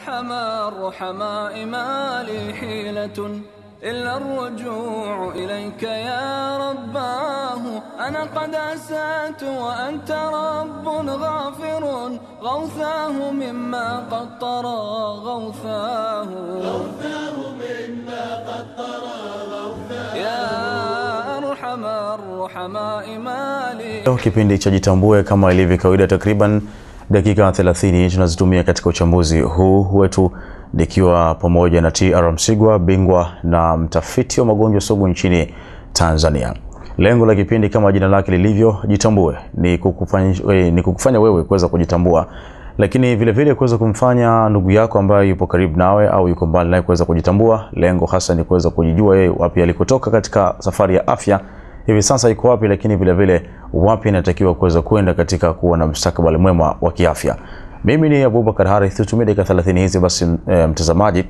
أرحم الرحماء ما لي حيلة. إلا الرجوع إليك يا رباه. أنا قد أسأت وأنت رب غافر. غوثاه مما قد طرى غوثاه. غوثاه مما قد طرى غوثاه يا أرحم الرحماء ما لي kipindi cha Jitambue kama ilivyo kawaida, takriban dakika 30 tunazitumia katika uchambuzi huu wetu, nikiwa pamoja na TR Msigwa, bingwa na mtafiti wa magonjwa sugu nchini Tanzania. Lengo la kipindi kama jina lake lilivyo, Jitambue, ni kukufanya, eh, ni kukufanya wewe kuweza kujitambua, lakini vile vile kuweza kumfanya ndugu yako ambaye yupo karibu nawe au yuko mbali naye kuweza kujitambua. Lengo hasa ni kuweza kujijua yeye wapi alikotoka katika safari ya afya hivi sasa iko wapi, lakini vile vile wapi inatakiwa kuweza kwenda katika kuwa na mustakabali mwema wa kiafya. Mimi ni Abubakar Harith, tutumie dakika 30 hizi basi, e, mtazamaji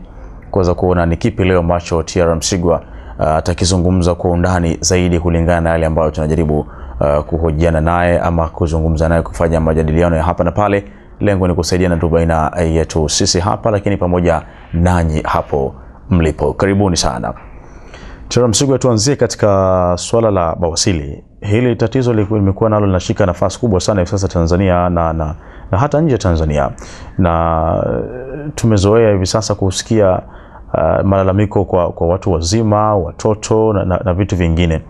kuweza kuona ni kipi leo ambacho TR Msigwa atakizungumza kwa undani zaidi kulingana na yale ambayo tunajaribu uh, kuhojiana naye ama kuzungumza naye, kufanya majadiliano ya hapa na pale. Lengo ni kusaidiana tu baina yetu sisi hapa, lakini pamoja nanyi hapo mlipo. Karibuni sana. TR Msigwa, tuanzie katika swala la bawasili. Hili tatizo limekuwa nalo linashika nafasi kubwa sana hivi sasa Tanzania na, na, na hata nje ya Tanzania, na eh, tumezoea hivi sasa kusikia uh, malalamiko kwa, kwa watu wazima, watoto na, na, na vitu vingine.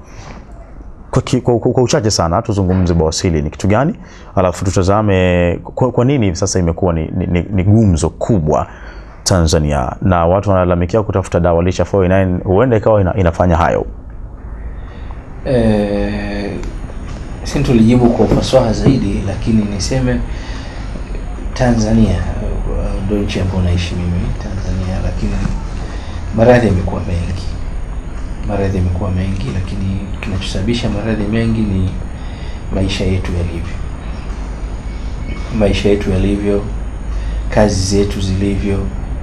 Kwa, kwa, kwa, kwa uchache sana tuzungumze bawasili ni kitu gani, alafu tutazame kwa, kwa nini hivi sasa imekuwa ni, ni, ni, ni gumzo kubwa Tanzania. Na watu wanalalamikia kutafuta dawa lisha 49 huenda ikawa ina, inafanya hayo. Eh, sintulijibu kwa ufasaha zaidi, lakini niseme Tanzania uh, ndio nchi ambayo naishi mimi Tanzania, lakini maradhi yamekuwa mengi, maradhi yamekuwa mengi, lakini kinachosababisha maradhi mengi ni maisha yetu yalivyo, maisha yetu yalivyo, kazi zetu zilivyo,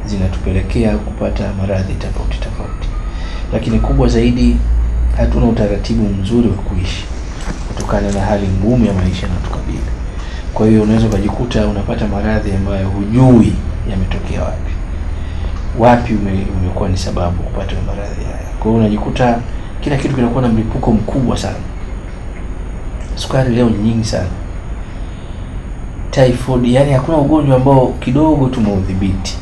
zinatupelekea kupata maradhi tofauti tofauti, lakini kubwa zaidi hatuna utaratibu mzuri wa kuishi kutokana na hali ngumu ya maisha inayotukabili. Kwa hiyo unaweza ukajikuta unapata maradhi ambayo hujui yametokea wapi, wapi ume, umekuwa ni sababu kupata maradhi haya. Kwa hiyo unajikuta kila kitu kinakuwa na mlipuko mkubwa sana. Sukari leo ni nyingi sana, typhoid, yani hakuna ugonjwa ambao kidogo tumeudhibiti.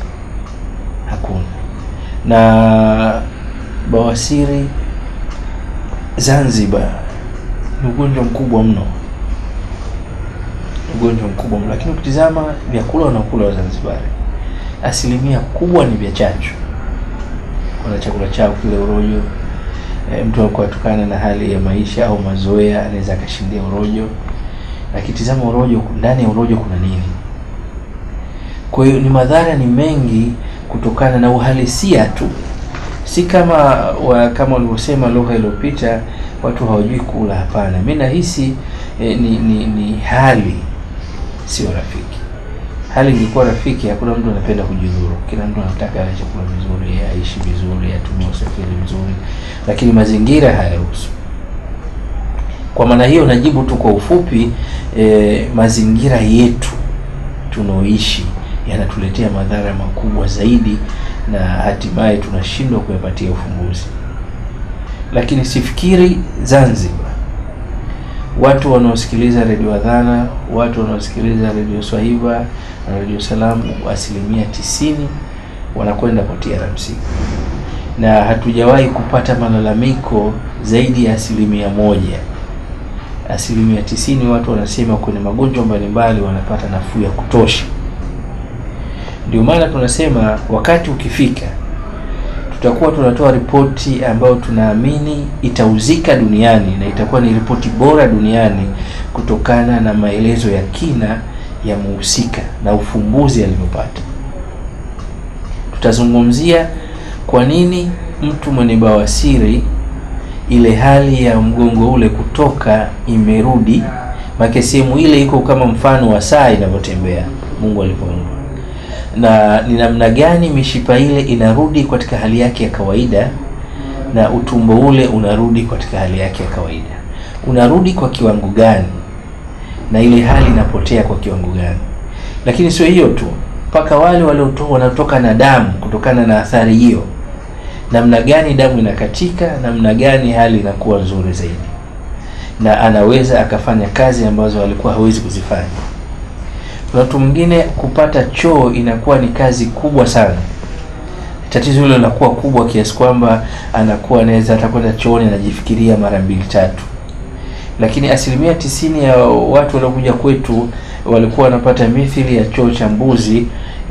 Na bawasiri Zanzibar ni ugonjwa mkubwa mno, ugonjwa mkubwa mno. Lakini ukitizama vyakula wanakula wa Wazanzibari, asilimia kubwa ni vya chanjo. Kuna chakula chao kile urojo. E, mtu alikuwa kutokana na hali ya maisha au mazoea anaweza akashindia urojo, lakini tizama urojo, ndani ya urojo kuna nini? Kwa hiyo ni madhara ni mengi kutokana na uhalisia tu si kama wa, kama walivyosema lugha iliyopita watu hawajui kula. Hapana, mi nahisi eh, ni, ni ni hali sio rafiki. Hali ingekuwa rafiki, hakuna mtu anapenda kujidhuru. Kila mtu anataka ale chakula vizuri, aishi vizuri, atumie usafiri mzuri, lakini mazingira hayaruhusu. Kwa maana hiyo, najibu tu kwa ufupi eh, mazingira yetu tunaoishi yanatuletea madhara makubwa zaidi na hatimaye tunashindwa kuyapatia ufumbuzi. Lakini sifikiri Zanzibar, watu wanaosikiliza redio Adhana, watu wanaosikiliza redio Swahiba na redio Salamu, asilimia tisini wanakwenda kwa TRMC na hatujawahi kupata malalamiko zaidi ya asilimia moja. Asilimia tisini watu wanasema kwenye magonjwa mbalimbali wanapata nafuu ya kutosha. Ndio maana tunasema wakati ukifika, tutakuwa tunatoa ripoti ambayo tunaamini itauzika duniani na itakuwa ni ripoti bora duniani kutokana na maelezo ya kina ya muhusika na ufumbuzi alivyopata. Tutazungumzia kwa nini mtu mwenye bawasiri ile hali ya mgongo ule kutoka imerudi, make sehemu ile iko kama mfano wa saa inavyotembea Mungu alivyoumba na ni namna gani mishipa ile inarudi katika hali yake ya kawaida na utumbo ule unarudi katika hali yake ya kawaida, unarudi kwa kiwango gani, na ile hali inapotea kwa kiwango gani. Lakini sio hiyo tu, mpaka wale wanaotoka na damu kutokana na athari hiyo, namna gani damu inakatika, namna gani hali inakuwa nzuri zaidi, na anaweza akafanya kazi ambazo alikuwa hawezi kuzifanya. Mtu mwingine kupata choo inakuwa ni kazi kubwa sana tatizo hilo linakuwa kubwa kiasi kwamba anakuwa anaweza hata kwenda chooni anajifikiria mara mbili tatu, lakini asilimia tisini ya watu waliokuja kwetu walikuwa wanapata mithili ya choo cha mbuzi.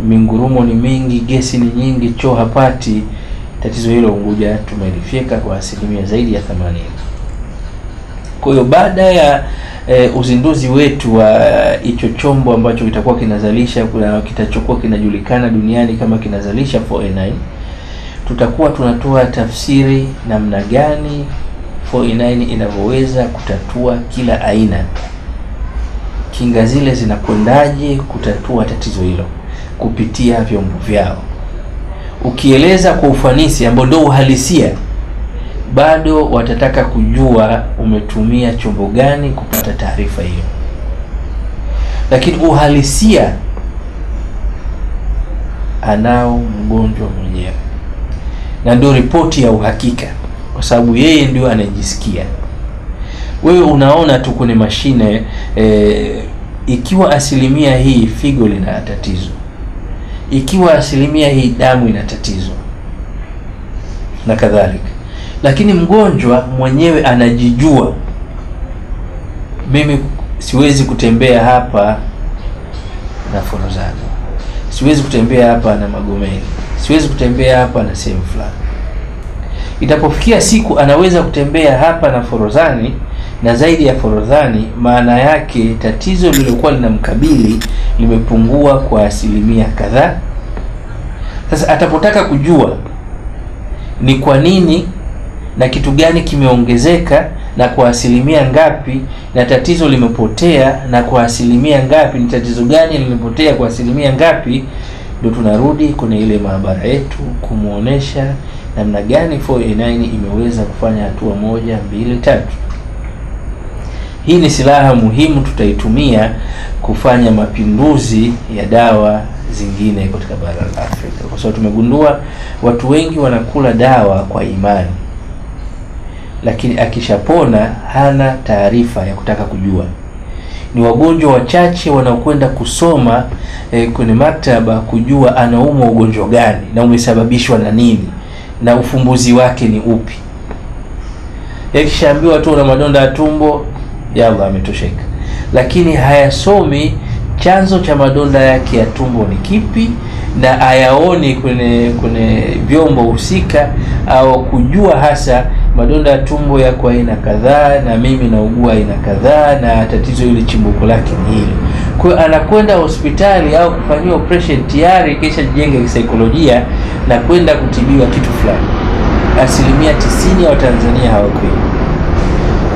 Mingurumo ni mingi, gesi ni nyingi, choo hapati. Tatizo hilo Unguja tumelifyeka kwa asilimia zaidi ya themanini. Kwa hiyo baada ya e, uzinduzi wetu wa hicho chombo ambacho kitakuwa kinazalisha kuna kitachokuwa kinajulikana duniani kama kinazalisha 4A9 tutakuwa tunatoa tafsiri namna gani 4A9 inavyoweza kutatua kila aina, kinga zile zinakwendaje kutatua tatizo hilo kupitia vyombo vyao, ukieleza kwa ufanisi ambao ndio uhalisia bado watataka kujua umetumia chombo gani kupata taarifa hiyo, lakini uhalisia anao mgonjwa mwenyewe, na ndio ripoti ya uhakika, kwa sababu yeye ndio anajisikia. Wewe unaona tu kwenye mashine e, ikiwa asilimia hii figo lina tatizo, ikiwa asilimia hii damu ina tatizo na kadhalika lakini mgonjwa mwenyewe anajijua, mimi siwezi kutembea hapa na Forodhani, siwezi kutembea hapa na Magomeni, siwezi kutembea hapa na sehemu fulani. Itapofikia siku anaweza kutembea hapa na Forodhani na zaidi ya Forodhani, maana yake tatizo lililokuwa linamkabili limepungua kwa asilimia kadhaa. Sasa atapotaka kujua ni kwa nini na kitu gani kimeongezeka na kwa asilimia ngapi, na tatizo limepotea na kwa asilimia ngapi, ni tatizo gani limepotea kwa asilimia ngapi, ndio tunarudi kwenye ile maabara yetu kumwonyesha namna gani 4A9 imeweza kufanya hatua moja, mbili, tatu. Hii ni silaha muhimu, tutaitumia kufanya mapinduzi ya dawa zingine katika bara la Afrika, kwa sababu tumegundua watu wengi wanakula dawa kwa imani lakini akishapona hana taarifa ya kutaka kujua. Ni wagonjwa wachache wanaokwenda kusoma eh, kwenye maktaba kujua anaumwa ugonjwa gani na umesababishwa na nini na ufumbuzi wake ni upi. Yakishaambiwa tu una madonda ya tumbo, yalla ametosheka, lakini hayasomi chanzo cha madonda yake ya tumbo ni kipi na ayaoni kwenye kwenye vyombo husika au kujua hasa madonda ya tumbo yako aina kadhaa, na mimi naugua aina kadhaa, na tatizo hili chimbuko lake ni hili. Kwa hiyo anakwenda hospitali au kufanyiwa operation tayari kisha jenge kisaikolojia na kwenda kutibiwa kitu fulani. Asilimia tisini ya Watanzania hawako.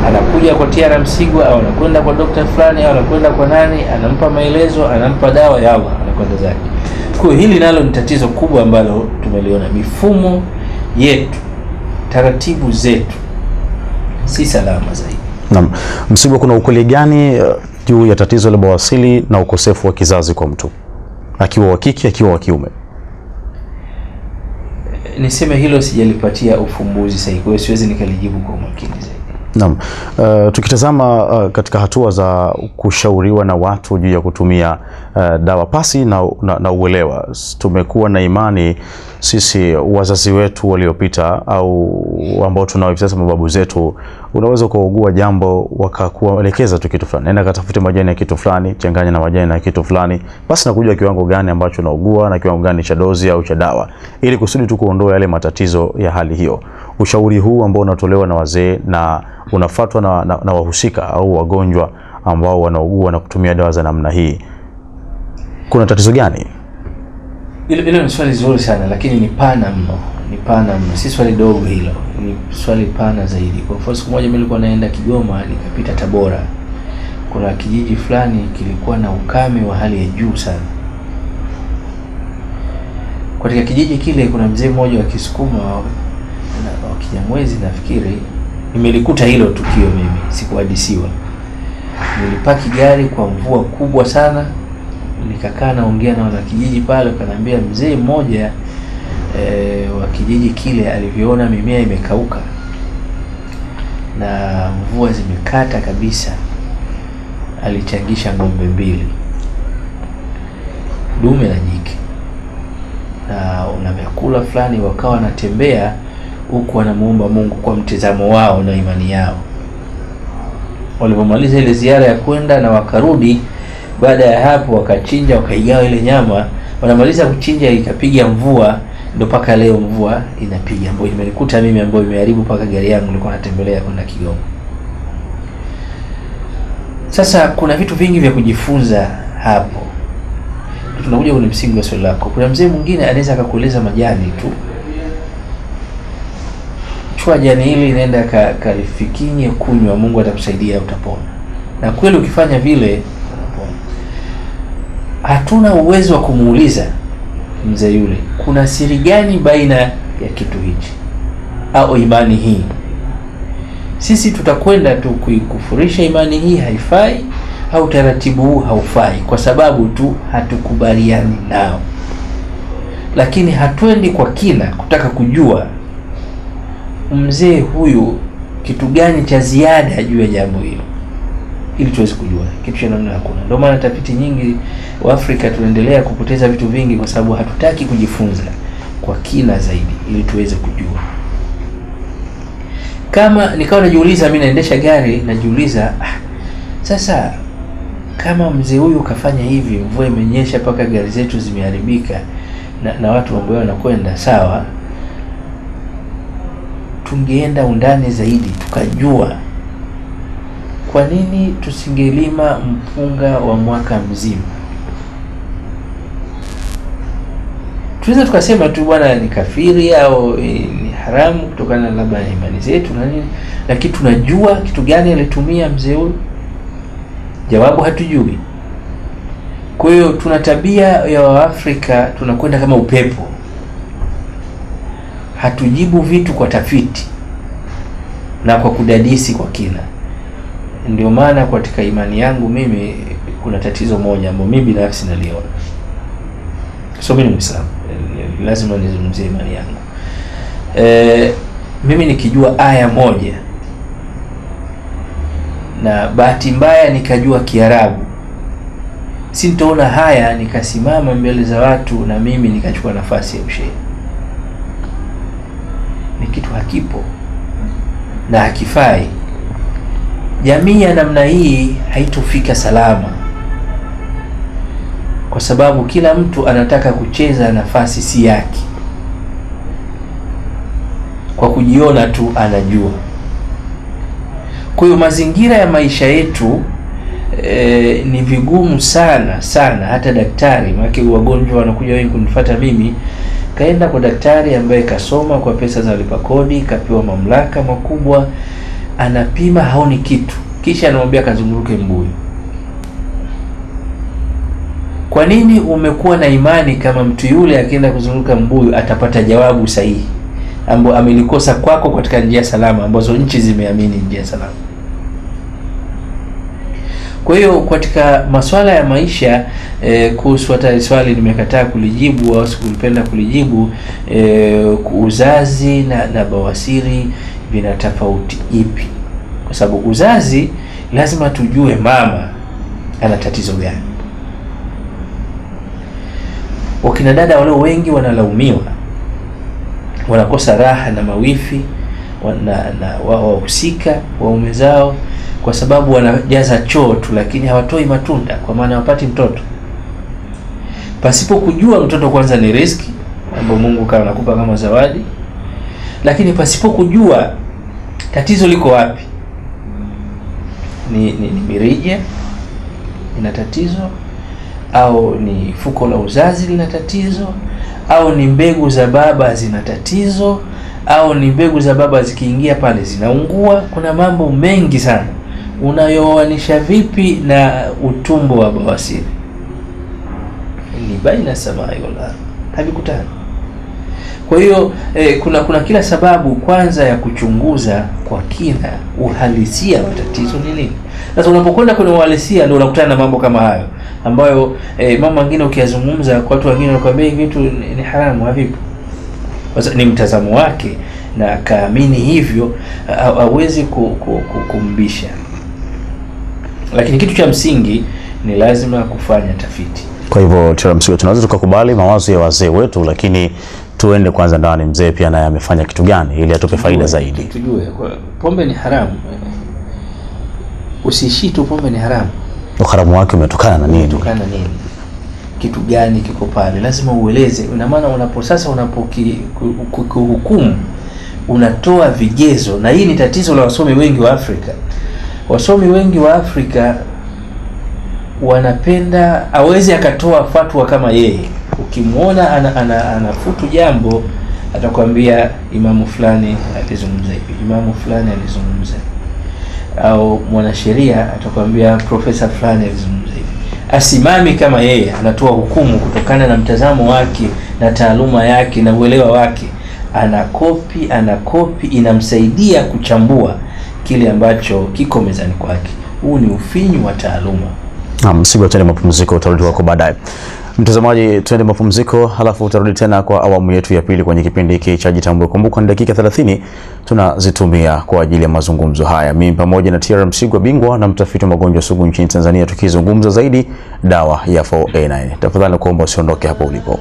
Anakuja kwa T.R. Msigwa au anakwenda kwa dokta fulani au anakwenda kwa nani, anampa maelezo, anampa dawa, yawa anakwenda zake. Kwa hiyo hili nalo ni tatizo kubwa ambalo tumeliona. Mifumo yetu taratibu zetu si salama zaidi. Naam. Msigwa, kuna ukweli gani uh, juu ya tatizo la bawasili na ukosefu wa kizazi kwa mtu akiwa wa kike akiwa wa kiume? Niseme hilo sijalipatia ufumbuzi sahihi, kwa hiyo siwezi nikalijibu kwa umakini zaidi. Naam. Uh, tukitazama uh, katika hatua za kushauriwa na watu juu ya kutumia uh, dawa pasi na, na, na uelewa, tumekuwa na imani sisi wazazi wetu waliopita au ambao tunao hivi sasa, mababu zetu, unaweza ukaugua jambo wakakuelekeza tu kitu fulani, nenda katafute majani ya kitu fulani, changanya na majani ya kitu fulani, basi na kujua kiwango gani ambacho unaugua na kiwango gani cha dozi au cha dawa, ili kusudi tu kuondoa yale matatizo ya hali hiyo. Ushauri huu ambao unatolewa na wazee na unafatwa na, na, na wahusika au wagonjwa ambao wanaugua na kutumia dawa za namna hii, kuna tatizo gani? Hilo ni swali zuri sana, lakini ni pana mno, ni pana mno, si swali dogo hilo, ni swali pana zaidi. Kwa mfano, siku moja mimi nilikuwa naenda Kigoma, nikapita Tabora, kuna kijiji fulani kilikuwa na ukame wa hali ya juu sana. Katika kijiji kile kuna mzee mmoja wa Kisukuma wa wa Kinyamwezi nafikiri, nimelikuta hilo tukio mimi, sikuhadisiwa. Nilipaki gari kwa mvua kubwa sana nikakaa naongea na wanakijiji pale, wakaniambia mzee mmoja e, wa kijiji kile alivyoona mimea imekauka na mvua zimekata kabisa, alichangisha ng'ombe mbili, dume na jike, na una vyakula fulani, wakawa wanatembea huku wanamuomba Mungu kwa mtizamo wao na imani yao. Walipomaliza ile ziara ya kwenda na wakarudi, baada ya hapo wakachinja, wakaigawa ile nyama. Wanamaliza kuchinja, ikapiga mvua, ndio mpaka leo mvua inapiga, ambayo imenikuta mimi, ambayo imeharibu mpaka gari yangu nilikuwa natembelea kwenda Kigoma. Sasa kuna vitu vingi vya kujifunza hapo. Tunakuja kwenye msingi wa swali lako. Kuna mzee mwingine anaweza akakueleza majani tu chukua jani hili nenda ka, kalifikinye kunywa, Mungu atakusaidia utapona. Na kweli ukifanya vile unapona. Hatuna uwezo wa kumuuliza mzee yule kuna siri gani baina ya kitu hichi au imani hii. Sisi tutakwenda tu kuikufurisha imani hii haifai au taratibu huu haufai, kwa sababu tu hatukubaliani nao, lakini hatuendi kwa kina kutaka kujua mzee huyu kitu gani cha ziada juu ya jambo hilo, ili tuweze kujua kitu cha namna hakuna. Ndio maana tafiti nyingi wa Afrika tunaendelea kupoteza vitu vingi, kwa sababu hatutaki kujifunza kwa kina zaidi, ili tuweze kujua. Kama nikawa najiuliza, mimi naendesha gari, najiuliza ah, sasa kama mzee huyu kafanya hivi, mvua imenyesha mpaka gari zetu zimeharibika na, na watu ambao wanakwenda sawa tungeenda undani zaidi tukajua kwa nini tusingelima mpunga wa mwaka mzima. Tunaweza tukasema tu bwana ni kafiri au ni haramu kutokana labda na imani zetu na nini, lakini tunajua kitu gani alitumia mzee huyu? Jawabu hatujui. Kwa hiyo tuna tabia ya Waafrika, tunakwenda kama upepo hatujibu vitu kwa tafiti na kwa kudadisi kwa kina. Ndio maana katika imani yangu mimi kuna tatizo moja ambalo mimi binafsi naliona. So mimi ni Muislamu, lazima nizungumzie imani yangu. E, mimi nikijua aya moja na bahati mbaya nikajua Kiarabu, si nitaona haya nikasimama mbele za watu na mimi nikachukua nafasi ya ushehe hakipo na hakifai. Jamii ya namna hii haitofika salama, kwa sababu kila mtu anataka kucheza nafasi si yake, kwa kujiona tu anajua. Kwa hiyo mazingira ya maisha yetu e, ni vigumu sana sana. Hata daktari, maana wagonjwa wanakuja wengi kunifuata mimi kaenda kwa daktari ambaye kasoma kwa pesa za lipa kodi, kapewa mamlaka makubwa, anapima haoni kitu, kisha anamwambia kazunguruke mbuyu. Kwa nini umekuwa na imani kama mtu yule akienda kuzunguka mbuyu atapata jawabu sahihi ambayo amelikosa kwako katika njia salama, ambazo nchi zimeamini njia salama? Kwa hiyo katika masuala ya maisha e, kuhusu hata swali nimekataa kulijibu au sikulipenda kulijibu e, uzazi na, na bawasiri vina tofauti ipi? Kwa sababu uzazi lazima tujue mama ana tatizo gani. Wakina dada walio wengi wanalaumiwa, wanakosa raha na mawifi na, wahusika waume zao kwa sababu wanajaza choo tu, lakini hawatoi matunda, kwa maana hawapati mtoto, pasipo kujua mtoto kwanza ni riski ambayo Mungu kawa anakupa kama zawadi, lakini pasipo kujua tatizo liko wapi. Ni, ni, ni mirija ina tatizo au ni fuko la uzazi lina tatizo au ni mbegu za baba zina tatizo au ni mbegu za baba zikiingia pale zinaungua. Kuna mambo mengi sana unayooanisha vipi na utumbo wa bawasiri? Ni baina samai wal havikutani. Kwa hiyo eh, kuna kuna kila sababu kwanza ya kuchunguza kwa kina uhalisia wa tatizo ni nini. Sasa unapokwenda kwenye uhalisia ndio unakutana na mambo kama hayo ambayo eh, mambo mengine ukiyazungumza kwa watu wengine wanakuambia hivi vitu ni, ni haramu havipo. Sasa ni mtazamo wake na akaamini hivyo, awezi hawezi ku, ku, ku, kumbisha. Lakini kitu cha msingi ni lazima kufanya tafiti. Kwa hivyo Msigwa, tunaweza tukakubali mawazo ya wazee wetu, lakini tuende kwanza ndani, mzee pia naye amefanya kitu gani ili atupe faida zaidi. Tujue pombe ni haramu, usiishii tu pombe ni haramu. Uharamu wake umetokana na nini? Umetokana na nini? Kitu gani kiko pale? Lazima ueleze. Ina maana unapo sasa unapokuhukumu unatoa vigezo, na hii ni tatizo la wasomi wengi wa Afrika. Wasomi wengi wa Afrika wanapenda awezi akatoa fatwa kama yeye. Ukimwona ana, ana, anafutu jambo atakwambia imamu fulani alizungumza hivi, imamu fulani alizungumza au mwanasheria atakwambia profesa fulani alizungumza hivi. Asimami kama yeye, anatoa hukumu kutokana na mtazamo wake na taaluma yake na uelewa wake. Anakopi, anakopi, inamsaidia kuchambua kile ambacho kiko mezani kwake. Huu ni ufinyu wa taaluma. Naam, tuende mapumziko, utarudi wako baadaye. Mtazamaji, tuende mapumziko, halafu utarudi tena kwa awamu yetu ya pili kwenye kipindi hiki cha Jitambue. Kumbuka ni dakika 30 tunazitumia kwa ajili ya mazungumzo haya, mimi pamoja na Tr Msigwa, bingwa na mtafiti wa magonjwa sugu nchini Tanzania, tukizungumza zaidi dawa ya 4A9. Tafadhali kuomba usiondoke hapo ulipo.